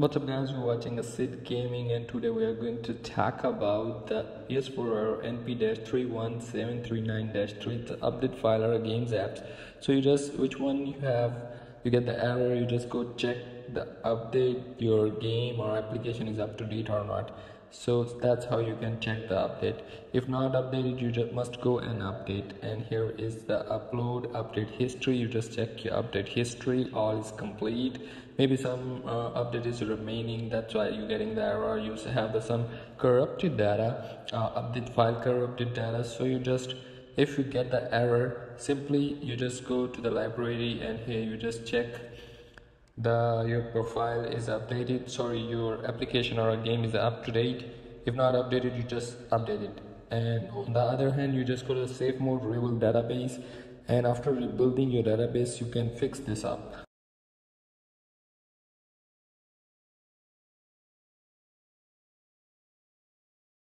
What's up guys, you're watching Acid Gaming and today we are going to talk about the PS4 NP-31739-3 the update file or games apps. So you just, which one you have, you get the error, you just go check the update, your game or application is up to date or not. So that's how you can check the update. If not updated you just must go and update. And here is the upload update history. You just check your update history. All is complete. Maybe some uh, update is remaining. That's why you're getting the error. You have the, some corrupted data uh, update file corrupted data. So you just if you get the error simply you just go to the library and here you just check the your profile is updated. Sorry your application or a game is up to date. If not updated you just update it. And on the other hand you just go to the safe mode rebuild database. And after rebuilding your database you can fix this up